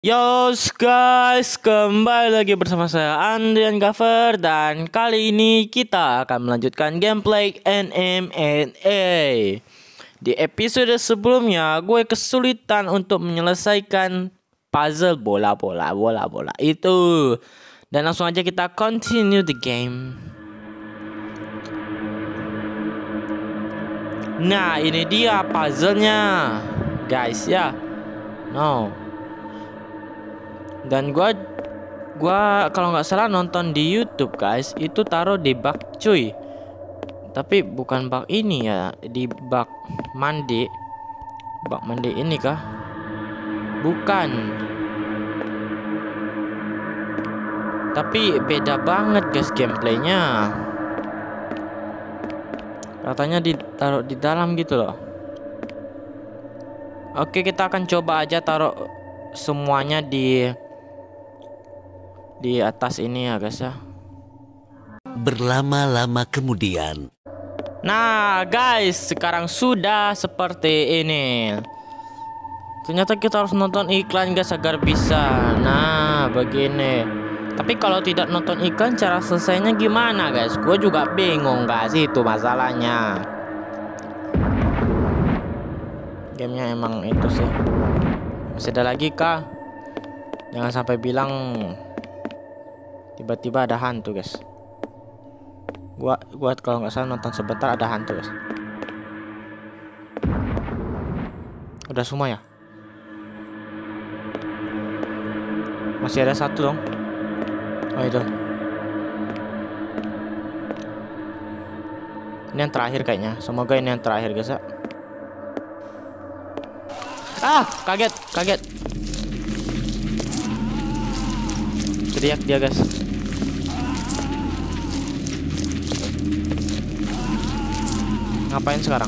Yo guys, kembali lagi bersama saya Andrian Gaffer dan kali ini kita akan melanjutkan gameplay NMNA. Di episode sebelumnya, gue kesulitan untuk menyelesaikan puzzle bola-bola, bola-bola itu. Dan langsung aja kita continue the game. Nah, ini dia puzzle-nya. Guys, ya. No dan gua gua kalau nggak salah nonton di YouTube guys. Itu taruh di bak cuy. Tapi bukan bak ini ya di bak mandi. Bak mandi ini kah? Bukan. Tapi beda banget guys gameplaynya. Katanya ditaruh di dalam gitu loh. Oke kita akan coba aja taruh semuanya di di atas ini ya guys ya. Berlama-lama kemudian. Nah guys sekarang sudah seperti ini. Ternyata kita harus nonton iklan guys agar bisa. Nah begini. Tapi kalau tidak nonton iklan cara selesainya gimana guys? Gue juga bingung guys itu masalahnya. Gamenya emang itu sih. Masih ada lagi kah? Jangan sampai bilang tiba-tiba ada hantu guys. Gua gua kalau nggak salah nonton sebentar ada hantu guys. Udah semua ya? Masih ada satu dong. Oh itu. Ini yang terakhir kayaknya. Semoga ini yang terakhir guys ya. Ah kaget kaget. Teriak dia guys Ngapain sekarang?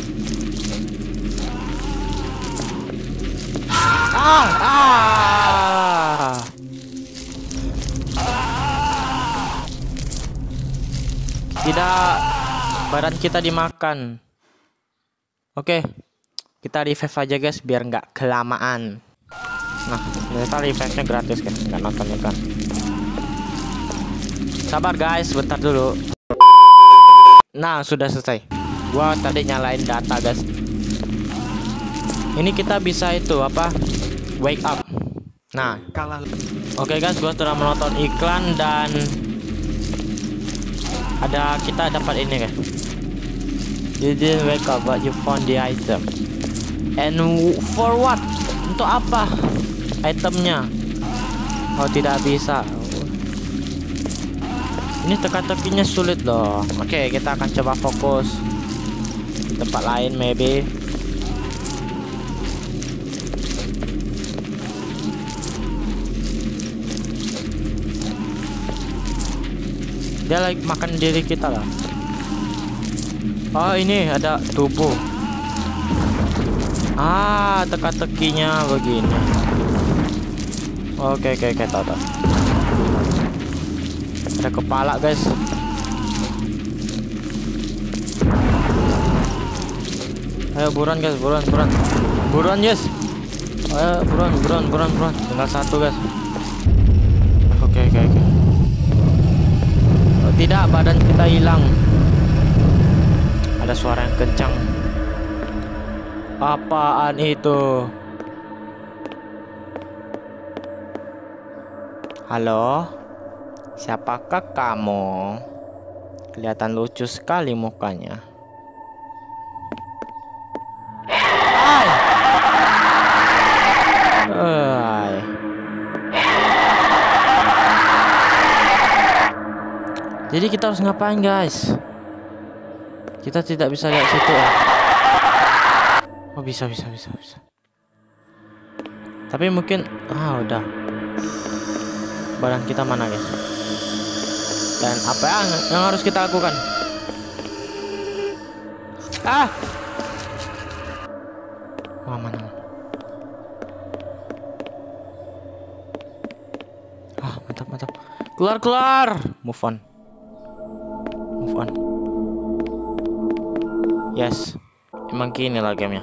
Ah, ah. Tidak badan kita dimakan. Oke. Kita revive aja guys biar nggak kelamaan. Nah, ternyata revive-nya gratis guys, nggak nonton kan. Sabar guys, bentar dulu. Nah, sudah selesai gua tadi nyalain data guys. Ini kita bisa itu apa wake up. Nah kalah. oke okay, guys gua sudah menonton iklan dan ada kita dapat ini guys. You didn't wake up but you found the item. And for what? Untuk apa itemnya? Oh tidak bisa. Ini teka-tekinya sulit loh. Oke okay, kita akan coba fokus tempat lain maybe. Dia lagi makan diri kita lah. Oh ini ada tubuh. Ah teka-tekinya begini. Oke oke oke tahu tahu. Ada kepala guys Ayo buruan guys, buruan, buruan. Buruan yes. Ayo buruan, buruan, buruan, buruan. Tinggal satu guys. Oke, oke, oke. Oh, tidak, badan kita hilang. Ada suara yang kencang. Apaan itu? Halo? Siapakah kamu? Kelihatan lucu sekali mukanya. Jadi kita harus ngapain guys? Kita tidak bisa lihat situ ya. Oh bisa bisa bisa bisa. Tapi mungkin ah udah. Badan kita mana guys? Dan apa yang, yang harus kita lakukan? Ah! Wah mana? Ah mantap mantap. Keluar keluar. Move on move on yes emang gini lah gamenya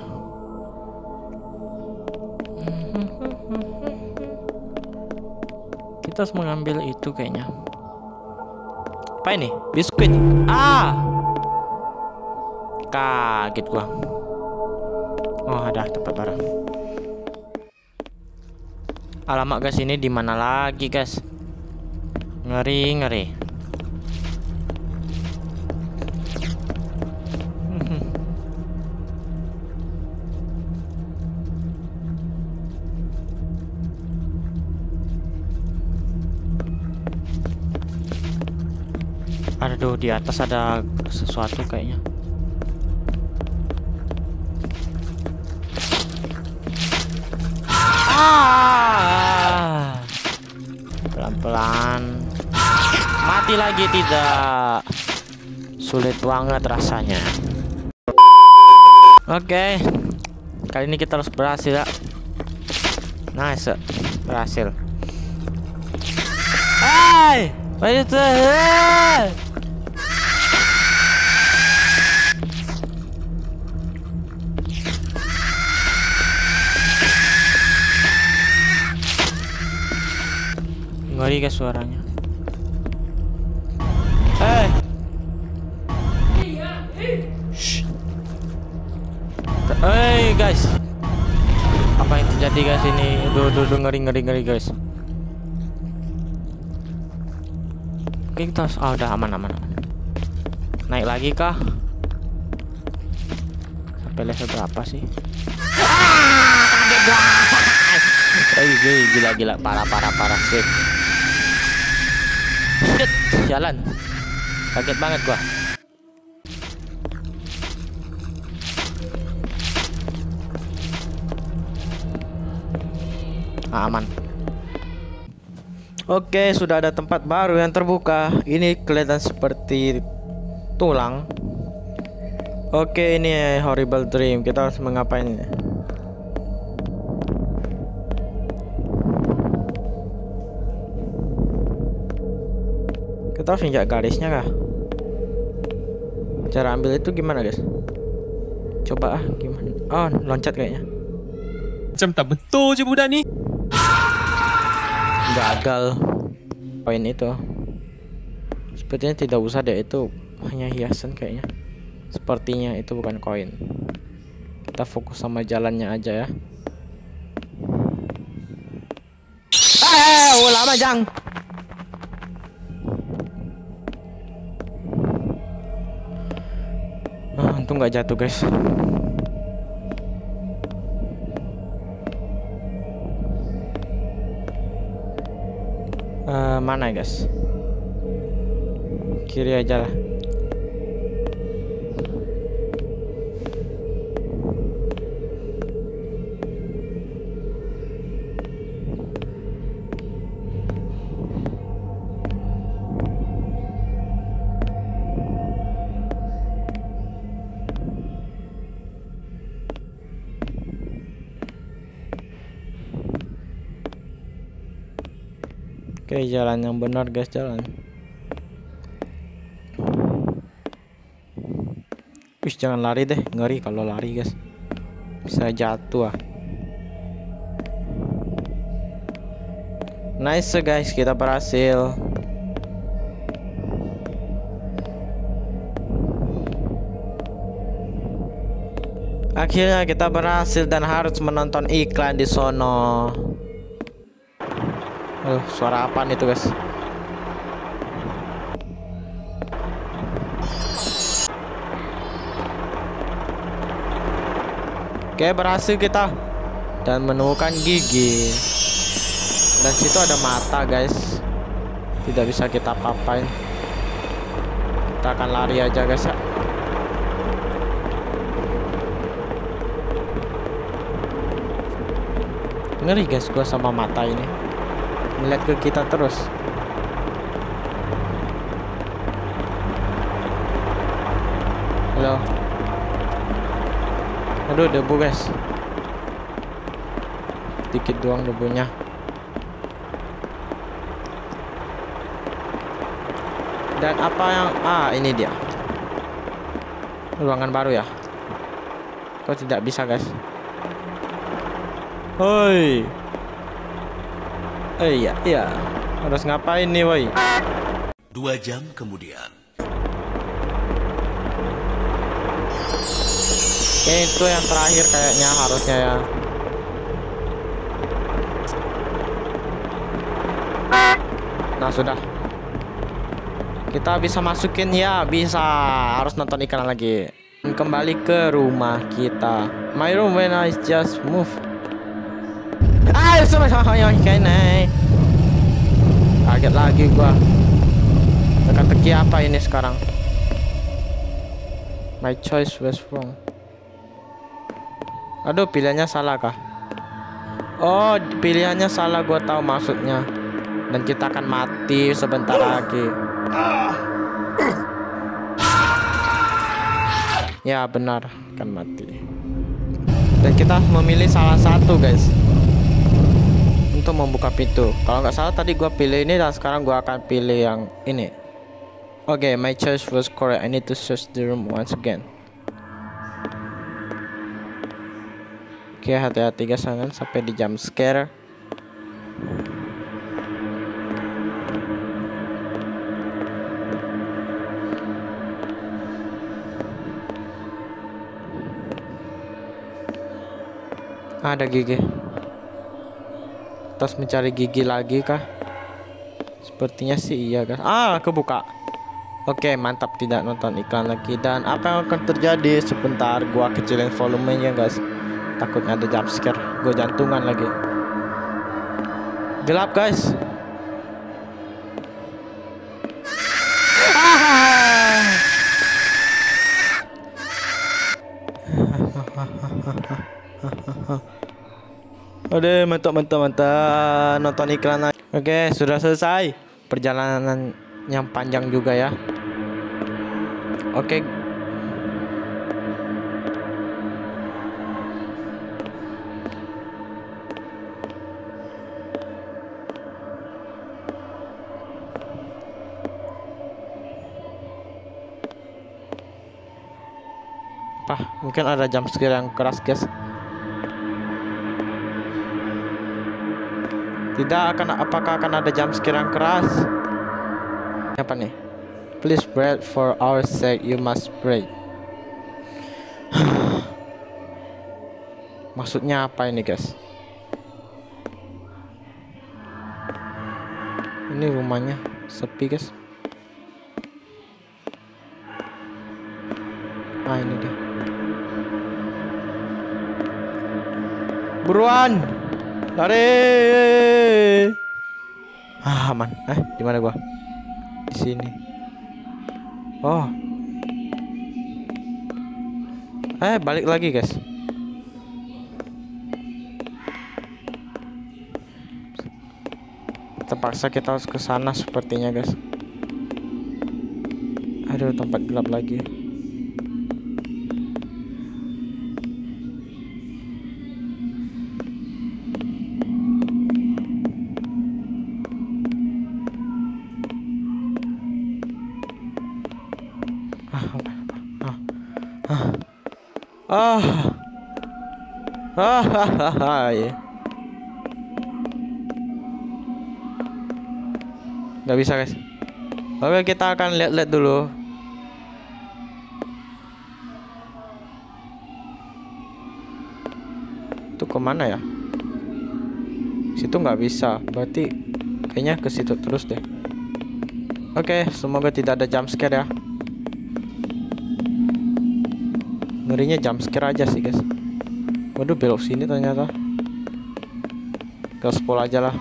kita harus mengambil itu kayaknya. Apa ini? Biskuit. Ah! Kaget gua. Oh, ada tempat barang. Alamak guys, ini di mana lagi, guys? Ngeri, ngeri. Aduh, di atas ada sesuatu kayaknya. Ah! Pelan-pelan. Mati lagi tidak. Sulit banget rasanya. Oke. Kali ini kita harus berhasil ya. Nice. Berhasil. Hai! What is that? Ngeri guys suaranya. Hey. Shh. Guys. Apa yang terjadi guys ini? Duh, duh, duh, ngeri, ngeri, ngeri guys. Oke kita harus, oh, udah aman, aman. Naik lagi kah? Sampai level berapa sih? Ah, gila, gila, parah, parah, parah. Shit, jalan. Kaget banget gua. Ah, aman. Oke, sudah ada tempat baru yang terbuka. Ini kelihatan seperti tulang. Oke, ini horrible dream. Kita harus mengapain harus injak garisnya kah? Cara ambil itu gimana, guys? Coba ah, gimana? Oh, loncat kayaknya. Macam tak betul je budak ni. gagal poin itu sepertinya tidak usah deh itu hanya hiasan kayaknya sepertinya itu bukan koin kita fokus sama jalannya aja ya eh oh, lama jang nggak jatuh guys. Uh, mana ya guys? Kiri aja lah Oke jalan yang benar guys jalan. Wih jangan lari deh. Ngeri kalau lari guys. Bisa jatuh ah. Nice guys. Kita berhasil. Akhirnya kita berhasil dan harus menonton iklan di sono Aduh, suara apa itu, guys? Oke, berhasil kita dan menemukan gigi. Dan situ ada mata, guys. Tidak bisa kita papain. Kita akan lari aja, guys ya. Ngeri guys gua sama mata ini ngeliat ke kita terus. Halo. Aduh debu guys. Dikit doang debunya. Dan apa yang ah ini dia. Ruangan baru ya? Kok tidak bisa guys? Hoi Eh iya, iya. Harus ngapain nih, woi? Dua jam kemudian. Oke, itu yang terakhir kayaknya harusnya ya. Nah, sudah. Kita bisa masukin ya, bisa. Harus nonton iklan lagi. Kembali ke rumah kita. My room when I just move. Ah, sama sama yang kene. Kaget lagi gua. Teka-teki apa ini sekarang? My choice was wrong. Aduh, pilihannya salah kah? Oh, pilihannya salah gua tahu maksudnya. Dan kita akan mati sebentar lagi. Ya, benar, akan mati. Dan kita memilih salah satu, guys. Untuk membuka pintu. Kalau nggak salah tadi gua pilih ini dan sekarang gua akan pilih yang ini. Oke, okay, my choice was correct. I need to search the room once again. Oke, hati-hati guys, jangan sampai di jump scare. Ada gigi. Terus mencari gigi lagi kah? Sepertinya sih iya guys. Ah, kebuka. Oke, mantap tidak nonton iklan lagi dan apa yang akan terjadi sebentar gua kecilin volumenya guys. Takutnya ada jump scare, gua jantungan lagi. Gelap guys. Oke, mantap mantap mantap nonton iklan lagi. Oke, sudah selesai. Perjalanan yang panjang juga ya. Oke. Apa? Mungkin ada jump scare yang keras, guys. Tidak akan apakah akan ada scare yang keras? Apa nih? Please pray for our sake you must pray. Maksudnya apa ini, guys? Ini rumahnya sepi, guys. Ah, ini dia. Buruan! Lari! Ah, aman. Eh, di mana gua? Di sini. Oh. Eh, balik lagi, guys. Terpaksa kita harus ke sana sepertinya, guys. Aduh, tempat gelap lagi. Ah. ya. Gak bisa guys. Oke kita akan lihat-lihat dulu. Itu ke mana ya? Situ nggak bisa. Berarti kayaknya ke situ terus deh. Oke, semoga tidak ada jump scare ya. ngerinya jump scare aja sih guys waduh belok sini ternyata. Gaspol aja lah.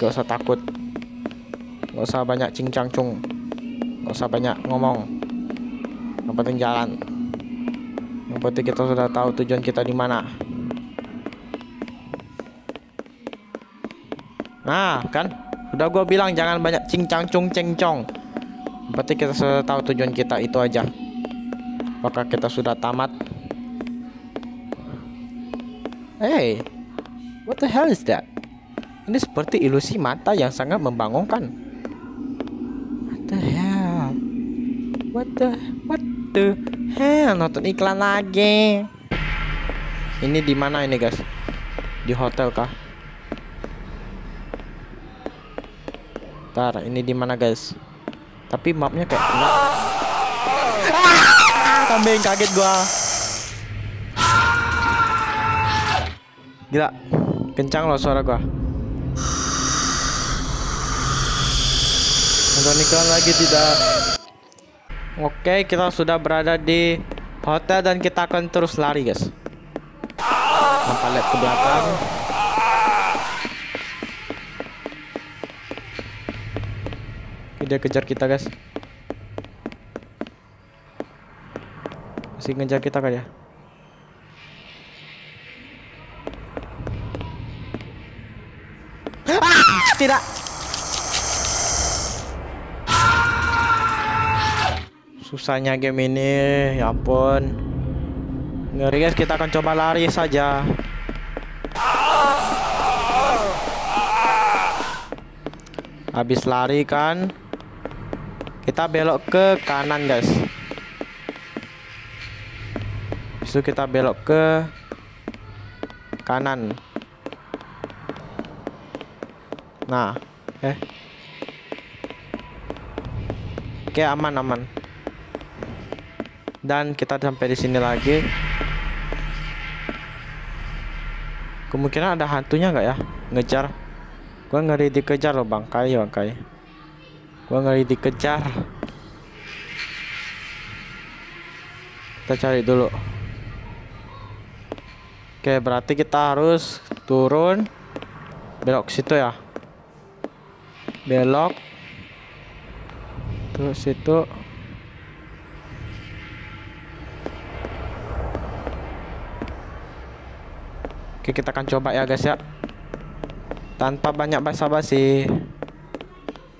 Gak usah takut. Gak usah banyak cincang cung. Gak usah banyak ngomong. Yang penting jalan. Yang penting kita sudah tahu tujuan kita di mana. Nah kan? Udah gue bilang jangan banyak cincang cung cengcong berarti kita sudah tahu tujuan kita itu aja. Apakah kita sudah tamat? Hey, what the hell is that? Ini seperti ilusi mata yang sangat membangunkan. What the hell? What the what the hell? Nonton iklan lagi. Ini di mana ini guys? Di hotel kah? Ntar ini di mana guys? Tapi mapnya kayak. Ah, kambing kaget gua. Gila, kencang loh suara gua. Nonton iklan lagi tidak. Oke, kita sudah berada di hotel dan kita akan terus lari guys. Nampak lihat ke belakang. Dia kejar kita guys. Masih ngejar kita kan ya? Tidak. Susahnya game ini, ya ampun. Ngeri guys, kita akan coba lari saja. Habis lari kan, kita belok ke kanan guys. Habis itu kita belok ke kanan. Nah, eh. Oke, aman aman. Dan kita sampai di sini lagi. Kemungkinan ada hantunya nggak ya? Ngejar. Gua ngeri dikejar loh bangkai bangkai. Gua ngeri dikejar. Kita cari dulu. Oke, berarti kita harus turun belok situ ya. Belok. Terus situ. Oke, kita akan coba ya guys ya. Tanpa banyak basa-basi.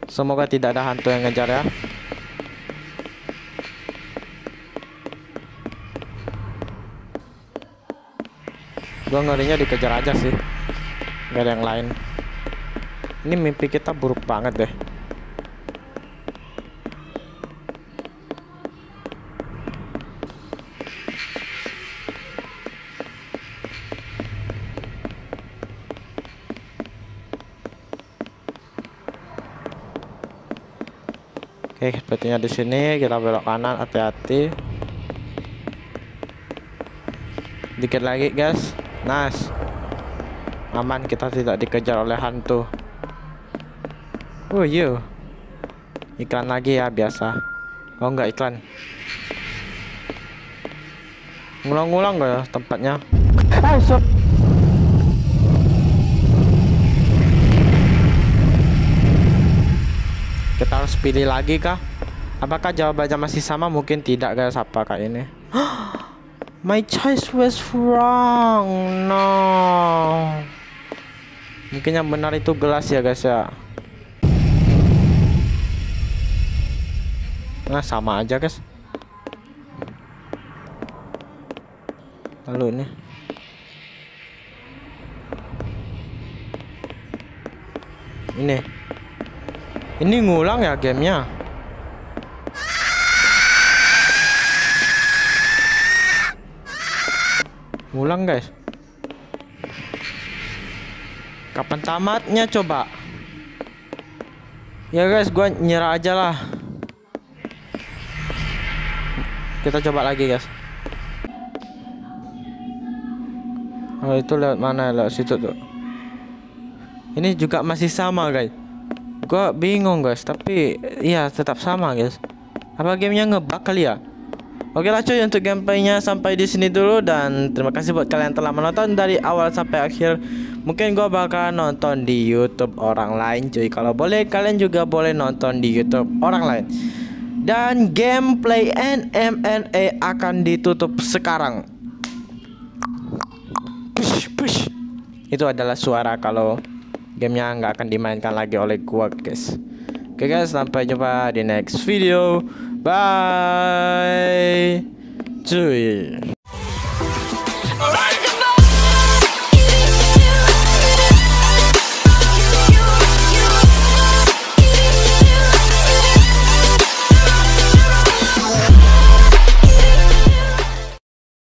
Semoga tidak ada hantu yang ngejar ya. Gua ngerinya dikejar aja sih. Gak ada yang lain. Ini mimpi kita buruk banget deh. Oke, sepertinya di sini kita belok kanan, hati-hati. Dikit lagi, guys. Nice. Aman, kita tidak dikejar oleh hantu. Oh, iya. Iklan lagi ya, biasa. Oh, enggak iklan. Ngulang-ngulang enggak ya tempatnya? Ah, stop. Kita harus pilih lagi kah? Apakah jawabannya masih sama? Mungkin tidak guys. Apakah ini? My choice was wrong. No. Mungkin yang benar itu gelas ya guys ya. Nah sama aja guys. Lalu ini. Ini. Ini ngulang ya gamenya. Ngulang guys. Kapan tamatnya coba? Ya guys, gua nyerah aja lah. Kita coba lagi guys. Oh itu lewat mana? Lewat situ tuh. Ini juga masih sama guys. Gua bingung guys, tapi iya tetap sama guys. Apa gamenya ngebug kali ya? Oke lah cuy untuk gameplaynya sampai di sini dulu dan terima kasih buat kalian telah menonton dari awal sampai akhir. Mungkin gua bakal nonton di YouTube orang lain cuy. Kalau boleh kalian juga boleh nonton di YouTube orang lain. Dan gameplay NMNA akan ditutup sekarang. Push, push. Itu adalah suara kalau gamenya nggak akan dimainkan lagi oleh gua guys. Oke guys, sampai jumpa di next video. Bye. Cuy.